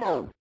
Rumble.